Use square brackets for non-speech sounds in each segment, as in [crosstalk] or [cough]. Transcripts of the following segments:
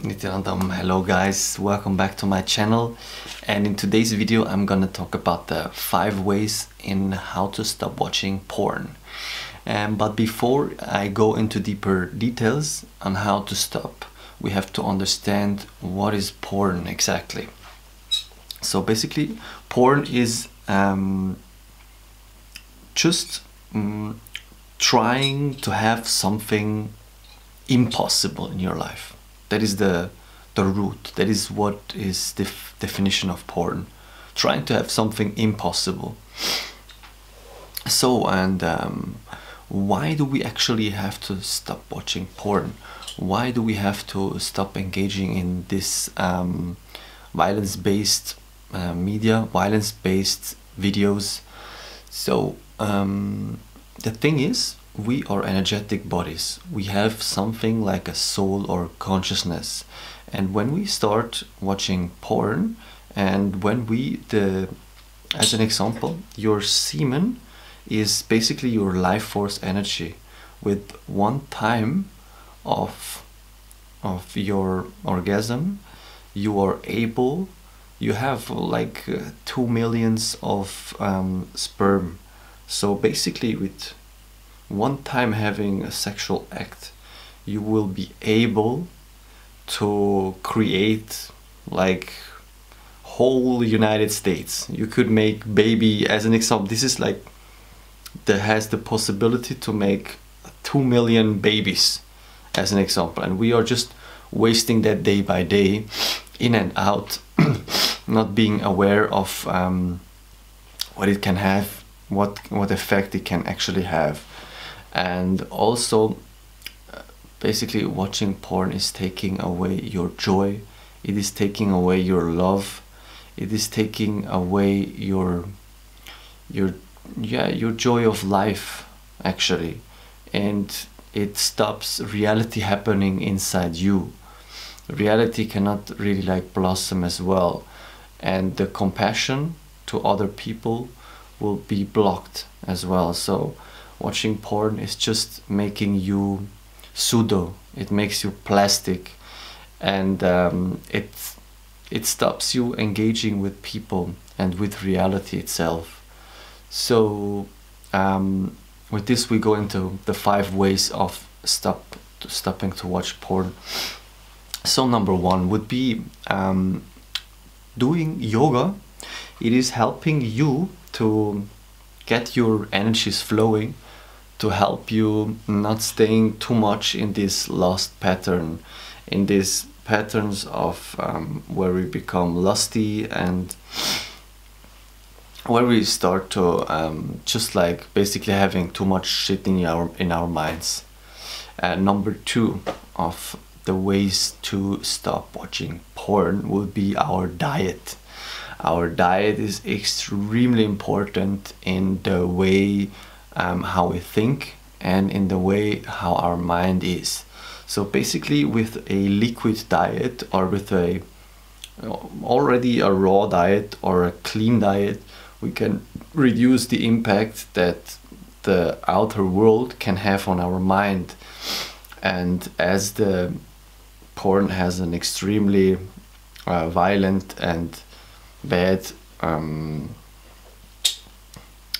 Nithyanandam, hello guys, welcome back to my channel and in today's video I'm gonna talk about the five ways in how to stop watching porn. Um, but before I go into deeper details on how to stop, we have to understand what is porn exactly. So basically porn is um, just um, trying to have something impossible in your life that is the the root. That is what is the definition of porn. Trying to have something impossible. So and um, why do we actually have to stop watching porn? Why do we have to stop engaging in this um, violence based uh, media violence based videos? So um, the thing is we are energetic bodies. We have something like a soul or consciousness. And when we start watching porn, and when we, the, as an example, your semen is basically your life force energy. With one time of, of your orgasm, you are able, you have like uh, two millions of um, sperm. So basically, with one time having a sexual act you will be able to create like whole United States. You could make baby as an example this is like that has the possibility to make 2 million babies as an example. And we are just wasting that day by day in and out [coughs] not being aware of um, what it can have what what effect it can actually have and also uh, basically watching porn is taking away your joy. It is taking away your love. It is taking away your your yeah your joy of life actually. And it stops reality happening inside you. Reality cannot really like blossom as well. And the compassion to other people will be blocked as well. So watching porn is just making you pseudo. It makes you plastic. And um, it it stops you engaging with people and with reality itself. So um, with this we go into the five ways of stop stopping to watch porn. So number one would be um, doing yoga. It is helping you to get your energies flowing to help you not staying too much in this lost pattern, in these patterns of um, where we become lusty and where we start to um, just like basically having too much shit in our in our minds. Uh, number two of the ways to stop watching porn would be our diet. Our diet is extremely important in the way um, how we think and in the way how our mind is. So basically with a liquid diet or with a already a raw diet or a clean diet we can reduce the impact that the outer world can have on our mind and as the porn has an extremely uh, violent and bad um,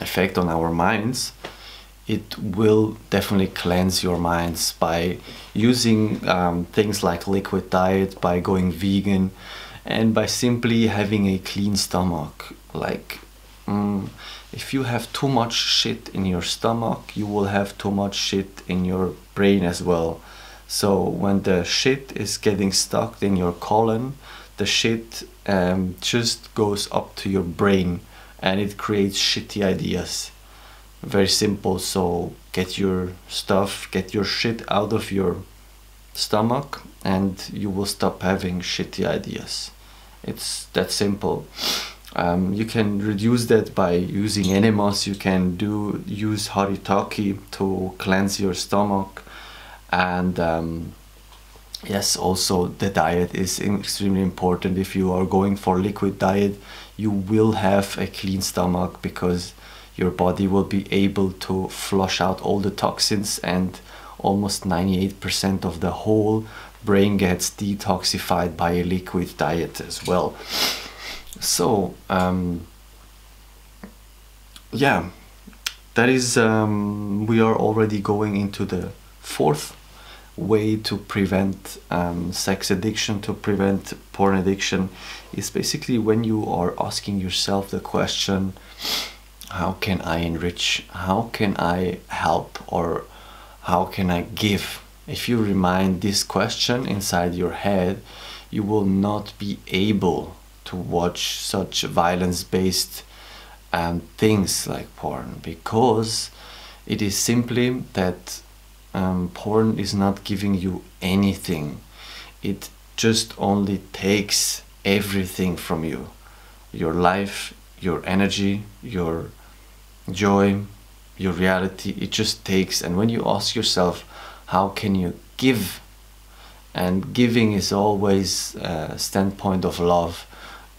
effect on our minds, it will definitely cleanse your minds by using um, things like liquid diet, by going vegan, and by simply having a clean stomach. Like, um, if you have too much shit in your stomach, you will have too much shit in your brain as well. So when the shit is getting stuck in your colon, the shit um, just goes up to your brain and it creates shitty ideas. Very simple so get your stuff get your shit out of your stomach and you will stop having shitty ideas. It's that simple. Um, you can reduce that by using enemas. You can do use haritaki to cleanse your stomach and um, yes also the diet is extremely important. If you are going for liquid diet you will have a clean stomach because your body will be able to flush out all the toxins and almost 98% of the whole brain gets detoxified by a liquid diet as well. So um, yeah that is um, we are already going into the fourth way to prevent um, sex addiction to prevent porn addiction is basically when you are asking yourself the question how can i enrich? How can i help? Or how can i give? If you remind this question inside your head you will not be able to watch such violence based um, things like porn because it is simply that um, porn is not giving you anything. It just only takes everything from you. Your life your energy your joy your reality. It just takes. And when you ask yourself how can you give? And giving is always a standpoint of love.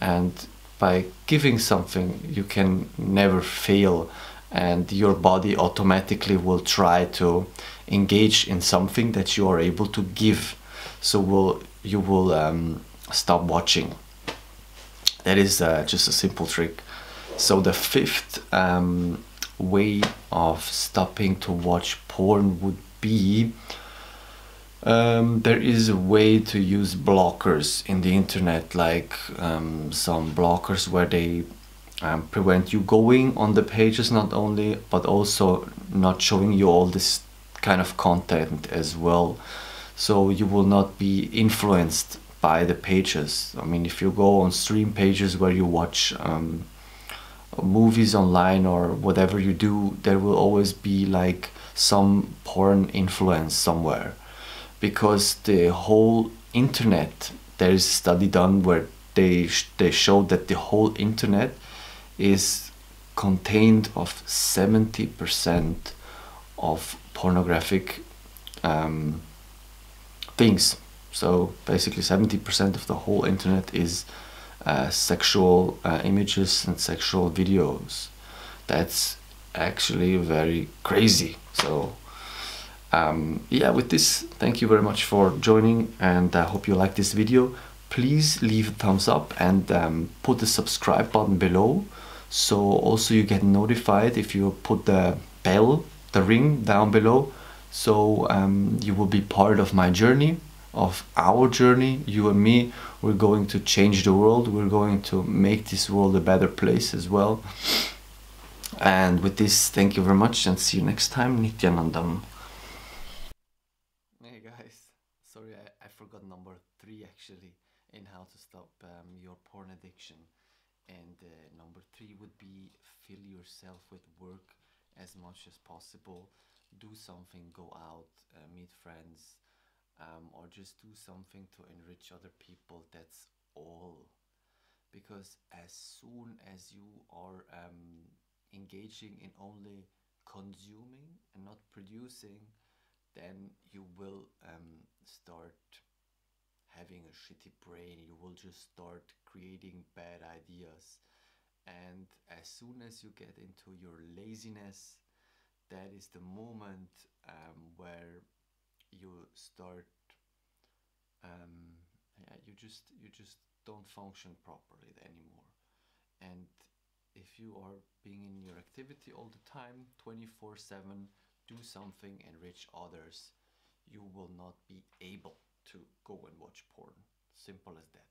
And by giving something you can never fail. And your body automatically will try to engage in something that you are able to give. So will you will um, stop watching. That is uh, just a simple trick. So the fifth um, way of stopping to watch porn would be um, there is a way to use blockers in the internet, like um, some blockers where they um, prevent you going on the pages not only, but also not showing you all this kind of content as well. So you will not be influenced by the pages. I mean, if you go on stream pages where you watch um, movies online or whatever you do, there will always be like some porn influence somewhere because the whole internet there is a study done where they they showed that the whole internet is contained of 70% of pornographic um, things. So basically 70% of the whole internet is uh, sexual uh, images and sexual videos. That's actually very crazy. So um, yeah with this thank you very much for joining and I hope you like this video. Please leave a thumbs up and um, put the subscribe button below. So also you get notified if you put the bell the ring down below. So um, you will be part of my journey of our journey. You and me we're going to change the world. We're going to make this world a better place as well. And with this thank you very much and see you next time nithyanandam hey guys. Sorry I, I forgot number three actually in how to stop um, your porn addiction. And uh, number three would be fill yourself with work as much as possible. Do something go out uh, meet friends um, or just do something to enrich other people that's all. Because as soon as you are um, engaging in only consuming and not producing then you will um, start having a shitty brain. You will just start creating bad ideas and as soon as you get into your laziness that is the moment um, where you start um, yeah, you just you just don't function properly anymore and if you are being in your activity all the time 24 7 do something, enrich others, you will not be able to go and watch porn. Simple as that.